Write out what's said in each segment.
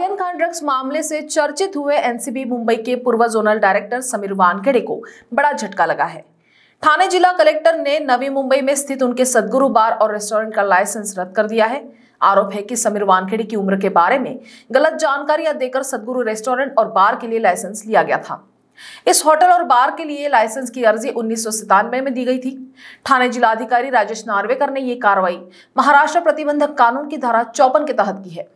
Aryan Khan drugs मामले से चर्चित हुए एनसीबी मुंबई के पूर्व जोनल डायरेक्टर समीर वानखेड़े को बड़ा झटका लगा है। थाने जिला कलेक्टर ने नवी मुंबई में स्थित उनके सदगुरु बार और रेस्टोरेंट का लाइसेंस रद्द कर दिया है। आरोप है कि समीर वानखेड़े की उम्र के बारे में गलत जानकारियाँ देकर सदगुरु रेस्टोरेंट और बार के लिए लाइसेंस लिया गया था। इस होटल और बार के लिए लाइसेंस की अर्जी उन्नीस में दी गई थी। थाने जिलाधिकारी राजेश नार्वेकर ने यह कार्रवाई महाराष्ट्र प्रतिबंधक कानून की धारा चौपन के तहत की है।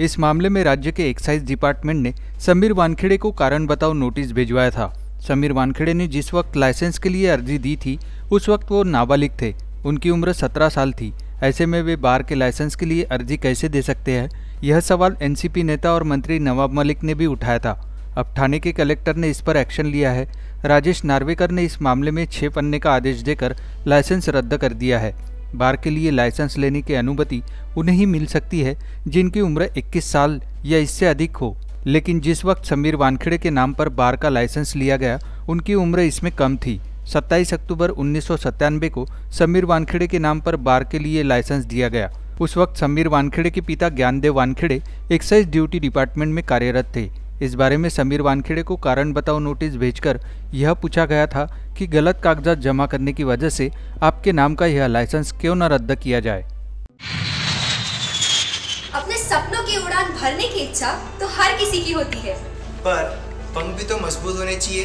इस मामले में राज्य के एक्साइज डिपार्टमेंट ने समीर वानखेड़े को कारण बताओ नोटिस भिजवाया था। समीर वानखेड़े ने जिस वक्त लाइसेंस के लिए अर्जी दी थी, उस वक्त वो नाबालिग थे। उनकी उम्र सत्रह साल थी। ऐसे में वे बार के लाइसेंस के लिए अर्जी कैसे दे सकते हैं? यह सवाल एनसीपी नेता और मंत्री नवाब मलिक ने भी उठाया था। अब थाने के कलेक्टर ने इस पर एक्शन लिया है। राजेश नार्वेकर ने इस मामले में छः पन्ने का आदेश देकर लाइसेंस रद्द कर दिया है। बार के लिए लाइसेंस लेने की अनुमति उन्हें ही मिल सकती है, जिनकी उम्र 21 साल या इससे अधिक हो। लेकिन जिस वक्त समीर वानखेड़े के नाम पर बार का लाइसेंस लिया गया, उनकी उम्र इसमें कम थी। 27 अक्टूबर उन्नीस सौ सत्तानबे को समीर वानखेड़े के नाम पर बार के लिए लाइसेंस दिया गया। उस वक्त समीर वानखेड़े के पिता Dnyandev Wankhede excise duty department में कार्यरत थे। इस बारे में समीर वानखेड़े को कारण बताओ नोटिस भेजकर यह पूछा गया था कि गलत कागजात जमा करने की वजह से आपके नाम का यह लाइसेंस क्यों न रद्द किया जाए। अपने सपनों की उड़ान भरने की इच्छा तो हर किसी की होती है। पर पंख भी तो मज़बूत होने चाहिए।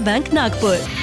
Bank Nagpur.